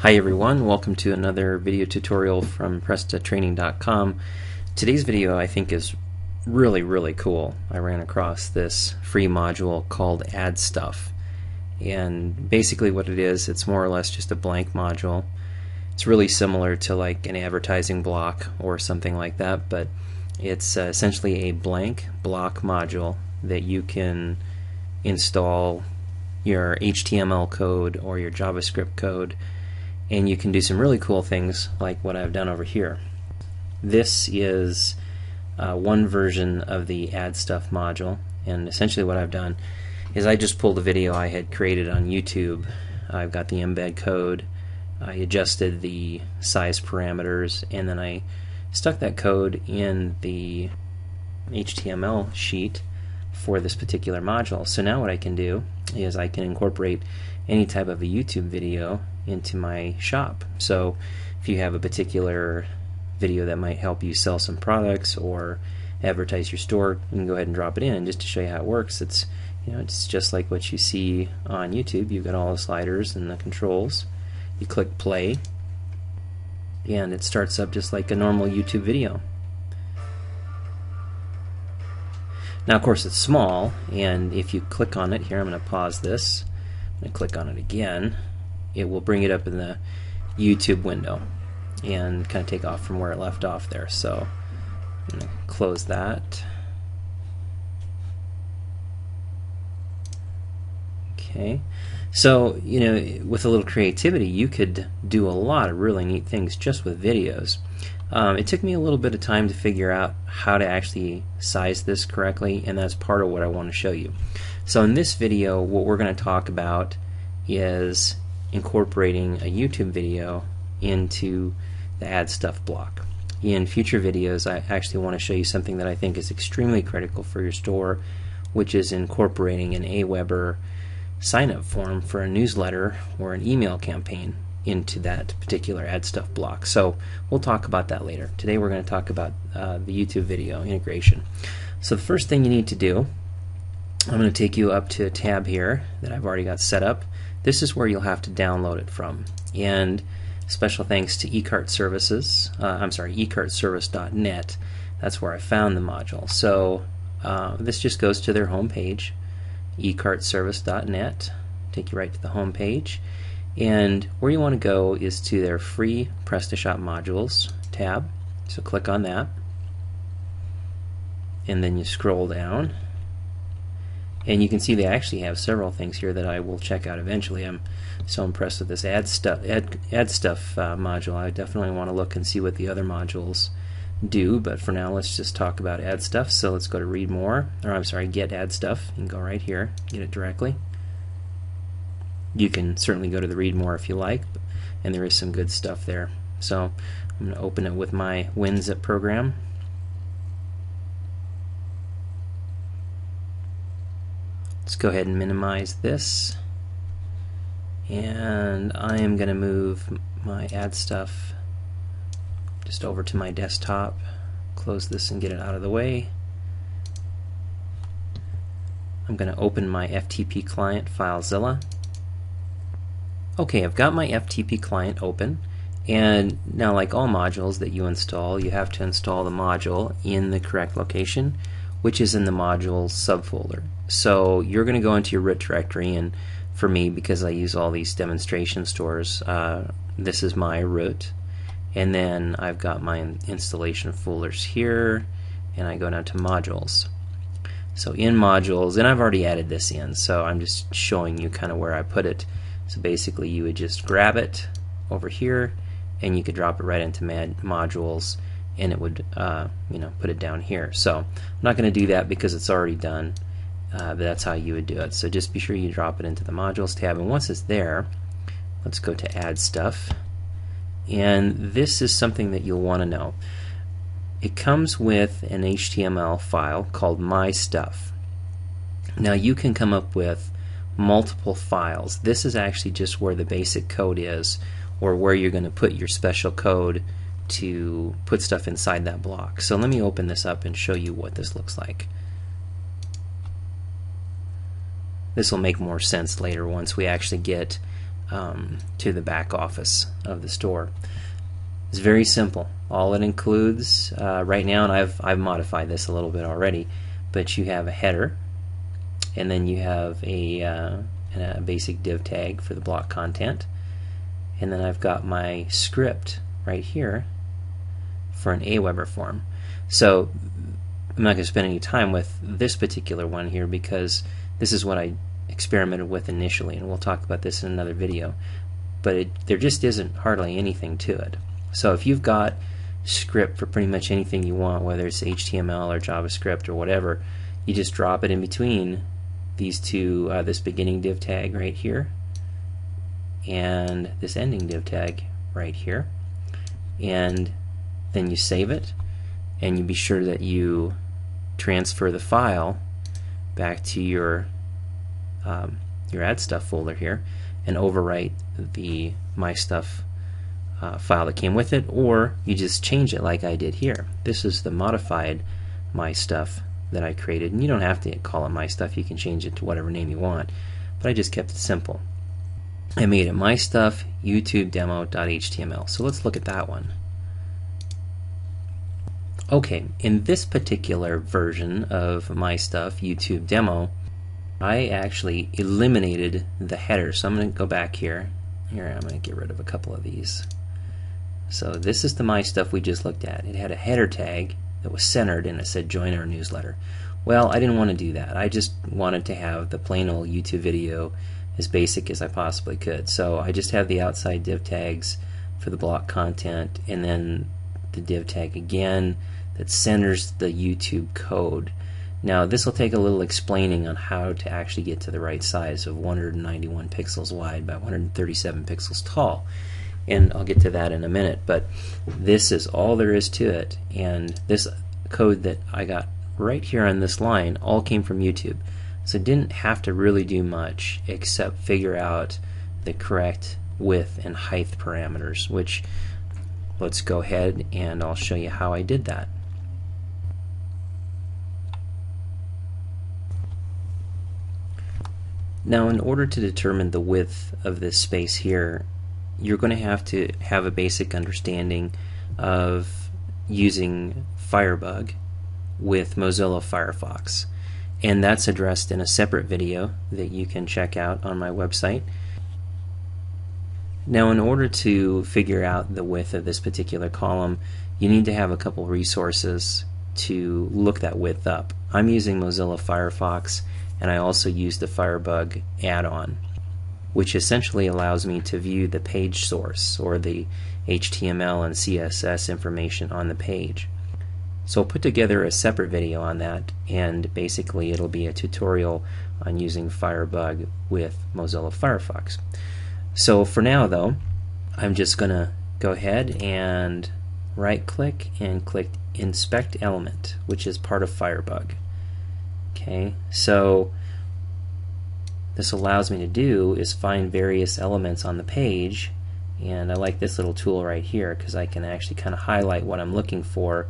Hi everyone, welcome to another video tutorial from PrestaTraining.com. Today's video I think is really really cool. I ran across this free module called Add Stuff and basically what it is it's more or less just a blank module. It's really similar to like an advertising block or something like that but it's uh, essentially a blank block module that you can install your HTML code or your JavaScript code and you can do some really cool things like what I've done over here. This is uh, one version of the add stuff module and essentially what I've done is I just pulled a video I had created on YouTube. I've got the embed code, I adjusted the size parameters and then I stuck that code in the HTML sheet for this particular module. So now what I can do is I can incorporate any type of a YouTube video into my shop. So if you have a particular video that might help you sell some products or advertise your store, you can go ahead and drop it in just to show you how it works. It's you know it's just like what you see on YouTube. You've got all the sliders and the controls. You click play and it starts up just like a normal YouTube video. Now of course it's small and if you click on it here I'm going to pause this and click on it again it will bring it up in the YouTube window and kind of take off from where it left off there. So I'm going to close that. Okay. So, you know, with a little creativity, you could do a lot of really neat things just with videos. Um, it took me a little bit of time to figure out how to actually size this correctly, and that's part of what I want to show you. So in this video, what we're going to talk about is incorporating a YouTube video into the add stuff block. In future videos, I actually want to show you something that I think is extremely critical for your store, which is incorporating an Aweber sign up form for a newsletter or an email campaign into that particular add stuff block. So we'll talk about that later. Today we're going to talk about uh, the YouTube video integration. So the first thing you need to do, I'm going to take you up to a tab here that I've already got set up this is where you'll have to download it from. And special thanks to eCart Services, uh, I'm sorry, ecartservice.net. That's where I found the module. So uh, this just goes to their home page, ecartservice.net. Take you right to the home page. And where you want to go is to their free PrestaShop modules tab. So click on that. And then you scroll down and you can see they actually have several things here that I will check out eventually. I'm so impressed with this add stuff add, add stuff uh, module. I definitely want to look and see what the other modules do, but for now let's just talk about add stuff. So let's go to read more, or I'm sorry, get add stuff. You can go right here, get it directly. You can certainly go to the read more if you like, and there is some good stuff there. So I'm going to open it with my WinZip program. Let's go ahead and minimize this. And I am going to move my add stuff just over to my desktop. Close this and get it out of the way. I'm going to open my FTP client, FileZilla. Okay, I've got my FTP client open. And now, like all modules that you install, you have to install the module in the correct location which is in the modules subfolder. So you're going to go into your root directory, and for me, because I use all these demonstration stores, uh, this is my root. And then I've got my installation folders here, and I go down to modules. So in modules, and I've already added this in, so I'm just showing you kind of where I put it. So basically, you would just grab it over here, and you could drop it right into modules and it would uh, you know put it down here. So I'm not going to do that because it's already done, uh, but that's how you would do it. So just be sure you drop it into the modules tab, and once it's there, let's go to add stuff. And this is something that you'll want to know. It comes with an HTML file called my stuff. Now you can come up with multiple files. This is actually just where the basic code is, or where you're going to put your special code to put stuff inside that block. So let me open this up and show you what this looks like. This will make more sense later once we actually get um, to the back office of the store. It's very simple. All it includes uh, right now, and I've I've modified this a little bit already, but you have a header, and then you have a, uh, a basic div tag for the block content, and then I've got my script right here for an Aweber form. So I'm not going to spend any time with this particular one here because this is what I experimented with initially, and we'll talk about this in another video. But it, there just isn't hardly anything to it. So if you've got script for pretty much anything you want, whether it's HTML or JavaScript or whatever, you just drop it in between these two, uh, this beginning div tag right here and this ending div tag right here. And then you save it and you be sure that you transfer the file back to your um, your add stuff folder here and overwrite the my stuff uh, file that came with it or you just change it like I did here. This is the modified my stuff that I created and you don't have to call it my stuff. You can change it to whatever name you want but I just kept it simple. I made it my stuff YouTube demo.html so let's look at that one Okay, in this particular version of my stuff, YouTube demo, I actually eliminated the header. So I'm going to go back here. Here, I'm going to get rid of a couple of these. So this is the my stuff we just looked at. It had a header tag that was centered and it said join our newsletter. Well, I didn't want to do that. I just wanted to have the plain old YouTube video as basic as I possibly could. So I just have the outside div tags for the block content and then the div tag again that centers the YouTube code. Now this will take a little explaining on how to actually get to the right size of 191 pixels wide by 137 pixels tall. And I'll get to that in a minute but this is all there is to it. And this code that I got right here on this line all came from YouTube. So didn't have to really do much except figure out the correct width and height parameters which let's go ahead and I'll show you how I did that Now in order to determine the width of this space here, you're going to have to have a basic understanding of using Firebug with Mozilla Firefox. And that's addressed in a separate video that you can check out on my website. Now in order to figure out the width of this particular column, you need to have a couple resources to look that width up. I'm using Mozilla Firefox and I also use the Firebug add-on which essentially allows me to view the page source or the HTML and CSS information on the page. So I'll put together a separate video on that and basically it'll be a tutorial on using Firebug with Mozilla Firefox. So for now though I'm just gonna go ahead and right click and click inspect element which is part of Firebug. Okay, so this allows me to do is find various elements on the page and I like this little tool right here because I can actually kind of highlight what I'm looking for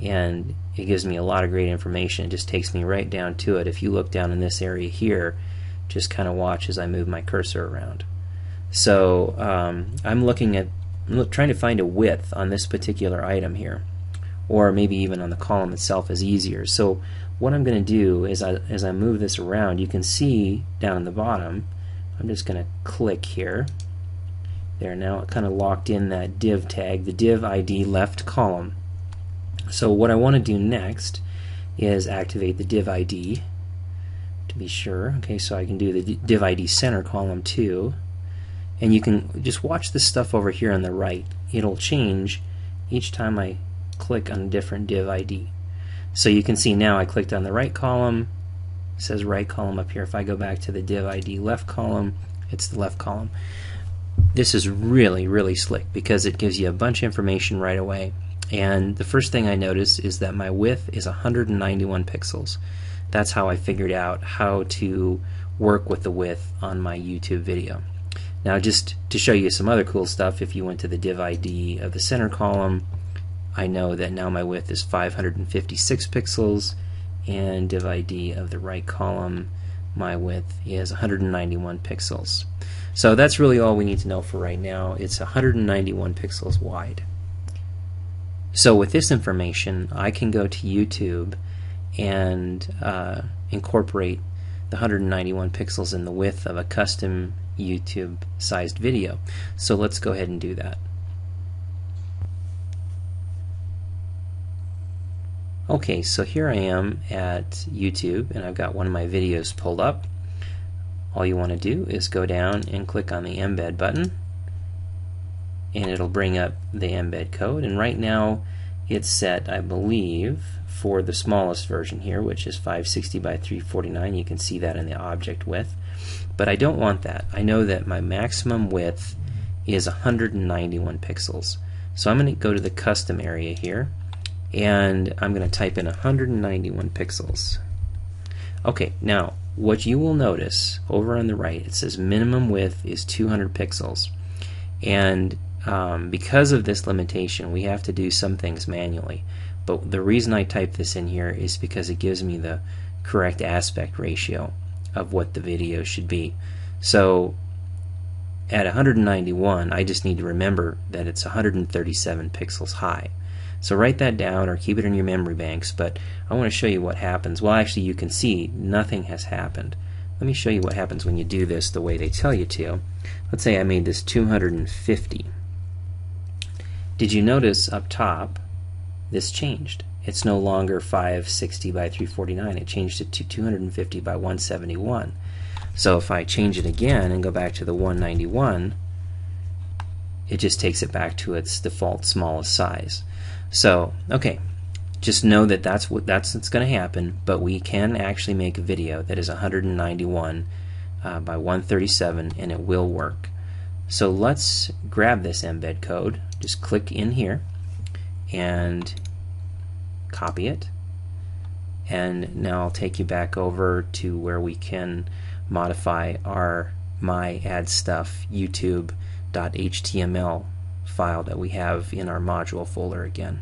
and it gives me a lot of great information. It just takes me right down to it. If you look down in this area here, just kind of watch as I move my cursor around. So um, I'm looking at I'm trying to find a width on this particular item here or maybe even on the column itself is easier. So what I'm going to do is I, as I move this around, you can see down in the bottom, I'm just going to click here. There, now it kind of locked in that div tag, the div ID left column. So what I want to do next is activate the div ID to be sure. Okay, so I can do the div ID center column too. And you can just watch this stuff over here on the right. It'll change each time I click on a different div ID. So you can see now I clicked on the right column, it says right column up here. If I go back to the div ID left column, it's the left column. This is really, really slick because it gives you a bunch of information right away. And the first thing I notice is that my width is 191 pixels. That's how I figured out how to work with the width on my YouTube video. Now just to show you some other cool stuff, if you went to the div ID of the center column, I know that now my width is 556 pixels and div ID of the right column my width is 191 pixels. So that's really all we need to know for right now. It's 191 pixels wide. So with this information, I can go to YouTube and uh, incorporate the 191 pixels in the width of a custom YouTube sized video. So let's go ahead and do that. Okay, so here I am at YouTube and I've got one of my videos pulled up. All you want to do is go down and click on the embed button and it'll bring up the embed code. And right now it's set I believe for the smallest version here which is 560 by 349 you can see that in the object width. But I don't want that. I know that my maximum width is 191 pixels. So I'm going to go to the custom area here and I'm going to type in 191 pixels. Okay, now what you will notice over on the right, it says minimum width is 200 pixels. And um, because of this limitation, we have to do some things manually. But the reason I type this in here is because it gives me the correct aspect ratio of what the video should be. So at 191, I just need to remember that it's 137 pixels high. So write that down or keep it in your memory banks, but I want to show you what happens. Well, actually, you can see nothing has happened. Let me show you what happens when you do this the way they tell you to. Let's say I made this 250. Did you notice up top this changed? It's no longer 560 by 349. It changed it to 250 by 171. So if I change it again and go back to the 191, it just takes it back to its default smallest size. So, okay, just know that that's what that's what's going to happen. But we can actually make a video that is 191 uh, by 137, and it will work. So let's grab this embed code. Just click in here and copy it. And now I'll take you back over to where we can modify our my add stuff YouTube.html file that we have in our module folder again.